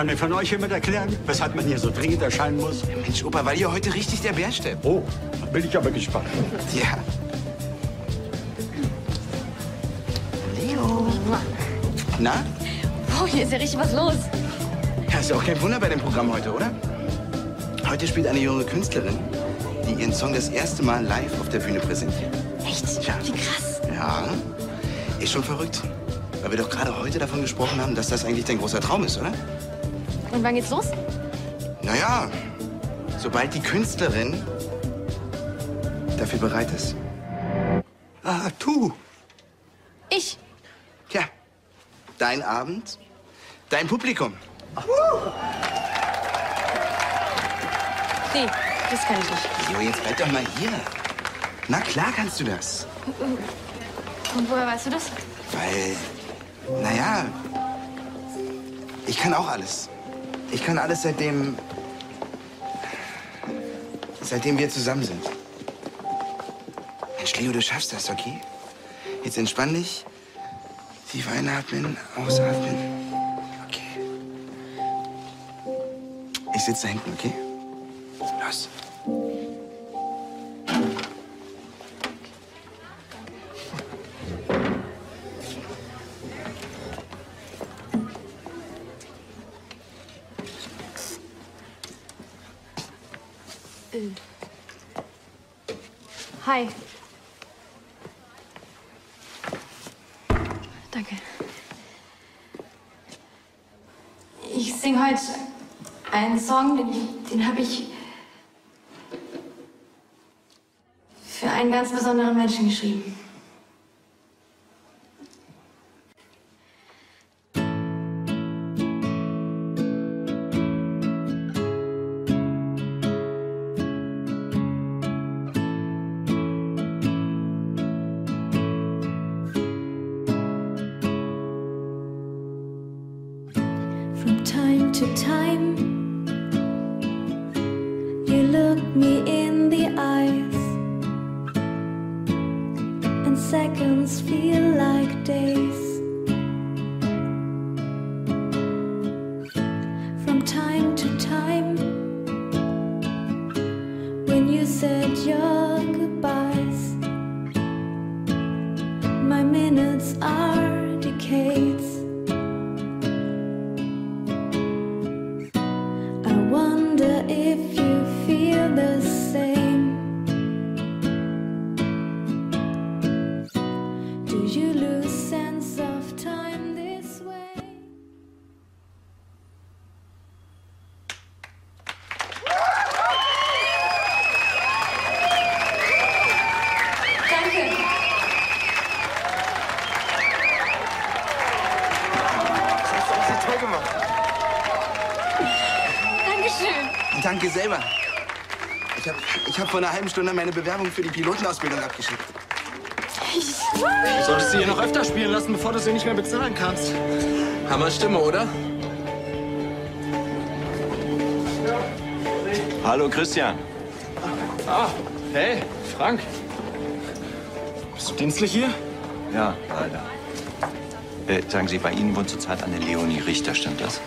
Kann mir von euch jemand erklären, weshalb man hier so dringend erscheinen muss? Mensch, Opa, weil hier heute richtig der Bär steppt. Oh, da bin ich aber gespannt. Ja. Leo. Na? Oh, hier ist ja richtig was los. Ja, ist ja auch kein Wunder bei dem Programm heute, oder? Heute spielt eine junge Künstlerin, die ihren Song das erste Mal live auf der Bühne präsentiert. Echt? Ja. Wie krass. Ja, ist schon verrückt. Weil wir doch gerade heute davon gesprochen haben, dass das eigentlich dein großer Traum ist, oder? Und wann geht's los? Naja, sobald die Künstlerin dafür bereit ist. Ah, du. Ich. Tja, dein Abend, dein Publikum. Nee, das kann ich nicht. Jo, jetzt bleib doch mal hier. Na klar kannst du das. Und woher weißt du das? Weil, naja, ich kann auch alles. Ich kann alles seitdem, seitdem wir zusammen sind. Mensch, Leo, du schaffst das, okay? Jetzt entspann dich. Tief einatmen, ausatmen. Okay. Ich sitze da hinten, okay? Los. Hi. Danke. Ich singe heute einen Song, den, den habe ich für einen ganz besonderen Menschen geschrieben. Time you look me in the eyes, and seconds feel like days. Danke selber. Ich habe ich hab vor einer halben Stunde meine Bewerbung für die Pilotenausbildung abgeschickt. Du solltest sie hier noch öfter spielen lassen, bevor du sie nicht mehr bezahlen kannst. Hammer Stimme, oder? Hallo Christian. Ah, hey, Frank. Bist du dienstlich hier? Ja, leider. Äh, sagen Sie, bei Ihnen wohnt zurzeit eine Leonie Richter, stimmt das?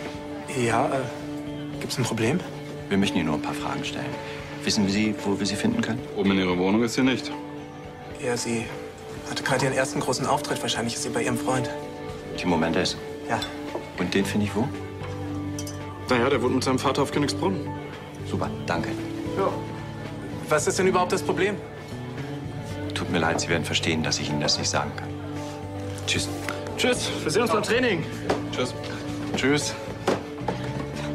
Ja, äh, gibt's ein Problem? Wir möchten Ihnen nur ein paar Fragen stellen. Wissen Sie, wo wir Sie finden können? Oben in Ihrer Wohnung ist sie nicht. Ja, sie hatte gerade ihren ersten großen Auftritt. Wahrscheinlich ist sie bei ihrem Freund. Timo Mendes. Ja. Und den finde ich wo? Naja, der wohnt mit seinem Vater auf Königsbrunn. Super, danke. Was ist denn überhaupt das Problem? Tut mir leid, Sie werden verstehen, dass ich Ihnen das nicht sagen kann. Tschüss. Tschüss, wir sehen uns beim Training. Tschüss. Tschüss.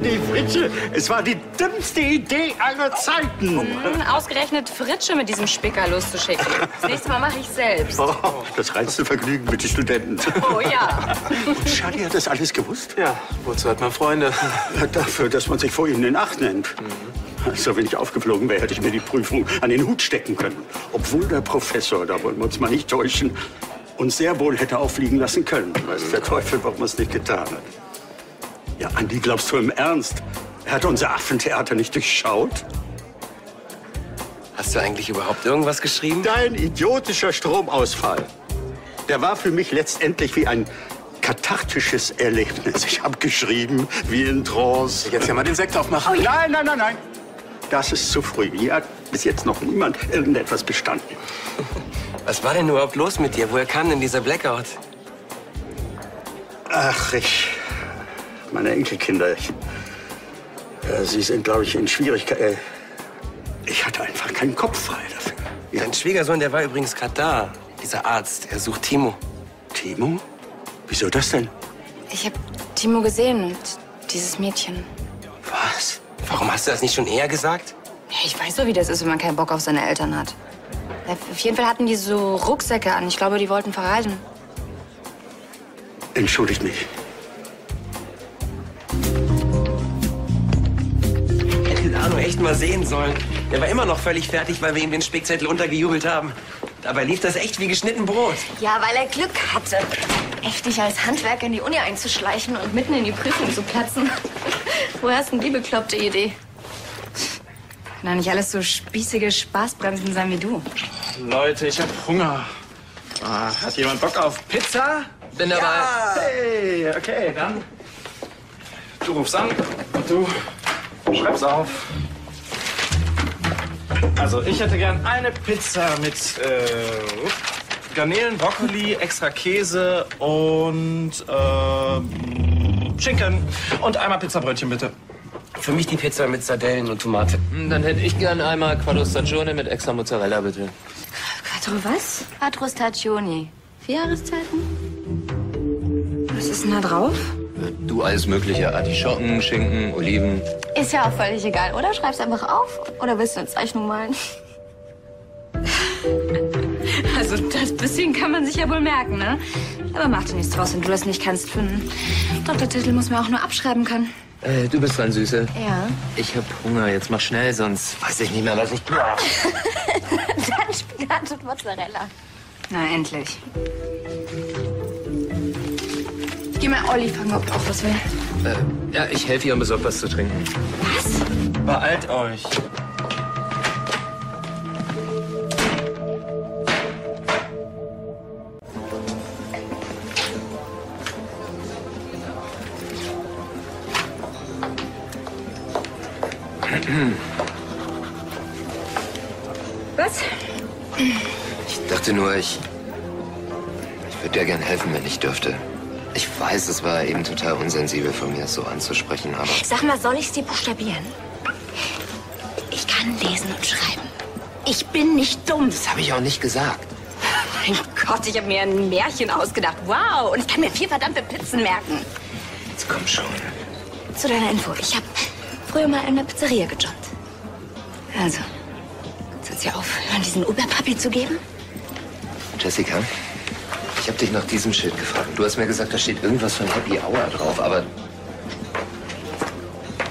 Die Fritsche, es war die dümmste Idee aller Zeiten. Hm, Ausgerechnet Fritsche mit diesem Spicker loszuschicken. Das nächste Mal mache ich selbst. Oh, das reinste Vergnügen mit den Studenten. Oh ja. Und Charlie hat das alles gewusst? Ja, wozu hat man Freunde? Ja, dafür, dass man sich vor ihnen in Acht nimmt. Also, wenn ich aufgeflogen wäre, hätte ich mir die Prüfung an den Hut stecken können. Obwohl der Professor, da wollen wir uns mal nicht täuschen, uns sehr wohl hätte auffliegen lassen können. Weiß der Teufel, warum er es nicht getan hat. Ja, Andi, glaubst du im Ernst? Er hat unser Affentheater nicht durchschaut? Hast du eigentlich überhaupt irgendwas geschrieben? Dein idiotischer Stromausfall. Der war für mich letztendlich wie ein kathartisches Erlebnis. Ich habe geschrieben wie in Trance. Jetzt ja mal den Sekt aufmachen. Nein, nein, nein, nein. Das ist zu früh. Hier hat bis jetzt noch niemand irgendetwas bestanden. Was war denn überhaupt los mit dir? Woher kam denn dieser Blackout? Ach, ich. Meine Enkelkinder. Ich, äh, sie sind, glaube ich, in Schwierigkeiten. Äh, ich hatte einfach keinen Kopf frei dafür. Dein Schwiegersohn, der war übrigens gerade da. Dieser Arzt, er sucht Timo. Timo? Wieso das denn? Ich habe Timo gesehen und dieses Mädchen. Was? Warum hast du das nicht schon eher gesagt? Ja, ich weiß doch, wie das ist, wenn man keinen Bock auf seine Eltern hat. Ja, Auf jeden Fall hatten die so Rucksäcke an. Ich glaube, die wollten verreisen. Entschuldigt mich. Hätte den Arno echt mal sehen sollen. Der war immer noch völlig fertig, weil wir ihm den Spickzettel untergejubelt haben. Dabei lief das echt wie geschnitten Brot. Ja, weil er Glück hatte. Echt dich als Handwerker in die Uni einzuschleichen und mitten in die Prüfung zu platzen. Woher hast denn die bekloppte Idee? Kann doch nicht alles so spießige Spaßbremsen sein wie du. Leute, ich hab Hunger. Ah, hat jemand Bock auf Pizza? Bin dabei. Hey, okay, dann. Du rufst an und du schreib's auf. Also, ich hätte gern eine Pizza mit äh, Garnelen, Brokkoli, extra Käse und äh, Schinken. Und einmal Pizzabrötchen, bitte. Für mich die Pizza mit Sardellen und Tomate. Hm, Dann hätte ich gern einmal Quattro Stagione mit extra Mozzarella, bitte. Quattro was? Quattro Stagioni. Vier Jahreszeiten? Was ist denn da drauf? Du alles mögliche. Artischocken, Schinken, Oliven. Ist ja auch völlig egal, oder? Schreib's einfach auf. Oder willst du eine Zeichnung malen? Also das bisschen kann man sich ja wohl merken, ne? Aber mach dir nichts draus, wenn du das nicht kannst. Für einen Doktortitel muss man auch nur abschreiben können. Äh, du bist dran, Süße. Ja. Ich hab Hunger. Jetzt mach schnell, sonst weiß ich nicht mehr, was ich tue. Dann Spinat und Mozzarella. Na, endlich. Mal Olli fragen, ob er auch was will. Äh, ja, ich helfe ihr und besorg was zu trinken. Beeilt euch. Was? Ich dachte nur, ich. Ich würde dir gern helfen, wenn ich dürfte. Ich weiß, es war eben total unsensibel von mir, es so anzusprechen, aber. Sag mal, soll ich's dir buchstabieren? Ich kann lesen und schreiben. Ich bin nicht dumm. Das habe ich auch nicht gesagt. Mein Gott, ich habe mir ein Märchen ausgedacht. Wow, und ich kann mir vier verdammte Pizzen merken. Jetzt komm schon. Zu deiner Info, ich habe früher mal in einer Pizzeria gejobbt. Also, sollst du aufhören, diesen Uberpapi zu geben? Jessica, ich habe dich nach diesem Schild gefragt. Du hast mir gesagt, da steht irgendwas von Happy Hour drauf, aber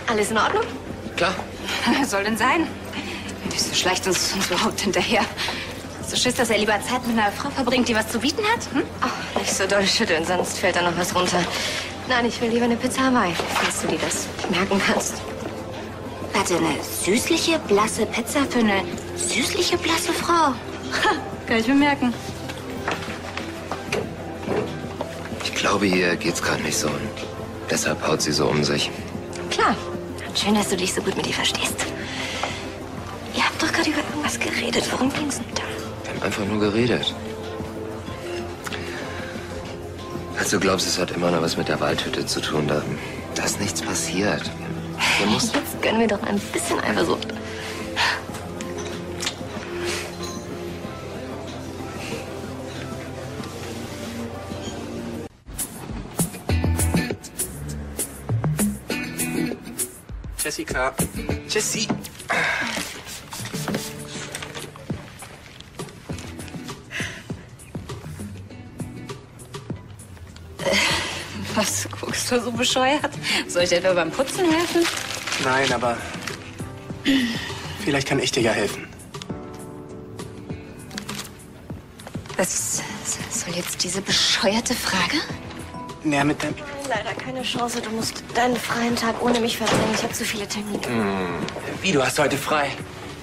Alles in Ordnung? klar. Soll denn sein? Wieso schleicht uns, uns überhaupt hinterher? Du Schiss, dass er lieber Zeit mit einer Frau verbringt, die was zu bieten hat? Hm? Oh, nicht so doll schütteln, sonst fällt da noch was runter. Nein, ich will lieber eine Pizza Hawaii, falls du dir das merken kannst. Warte, eine süßliche, blasse Pizza für eine süßliche, blasse Frau. Ha, kann ich mir merken. Glaube, ihr geht's gerade nicht so. Und deshalb haut sie so um sich. Klar. Schön, dass du dich so gut mit ihr verstehst. Ihr habt doch gerade über irgendwas geredet. Worum ging's denn da? Wir haben einfach nur geredet. Also du glaubst, es hat immer noch was mit der Waldhütte zu tun. Da, da ist nichts passiert. Jetzt gönnen wir doch ein bisschen Eifersucht. Jessica. Jessie. Was guckst du so bescheuert? Soll ich dir etwa beim Putzen helfen? Nein, aber vielleicht kann ich dir ja helfen. Was soll jetzt diese bescheuerte Frage? Näher mit dem. Leider keine Chance. Du musst deinen freien Tag ohne mich verbringen. Ich habe zu viele Termine. Wie, du hast heute frei?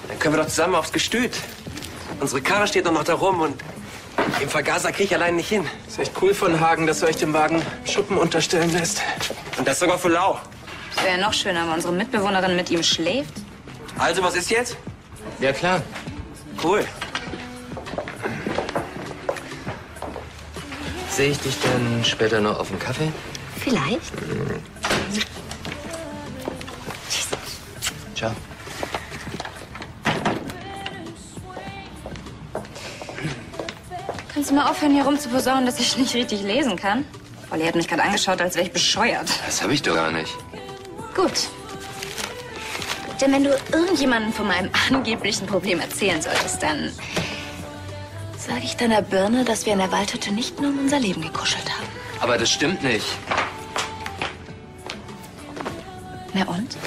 Dann können wir doch zusammen aufs Gestüt. Unsere Karre steht doch noch da rum und... Im Vergaser krieg ich allein nicht hin. Ist echt cool von Hagen, dass er euch dem Wagen Schuppen unterstellen lässt. Und das sogar für lau. Wäre ja noch schöner, wenn unsere Mitbewohnerin mit ihm schläft. Also, was ist jetzt? Ja, klar. Cool. Sehe ich dich dann später noch auf dem Kaffee? Vielleicht. Ciao. Kannst du mal aufhören, hier rumzuposaunen, dass ich nicht richtig lesen kann? Olli hat mich gerade angeschaut, als wäre ich bescheuert. Das habe ich doch gar nicht. Gut. Denn wenn du irgendjemandem von meinem angeblichen Problem erzählen solltest, dann sage ich deiner Birne, dass wir in der Waldhütte nicht nur um unser Leben gekuschelt haben. Aber das stimmt nicht. Na und?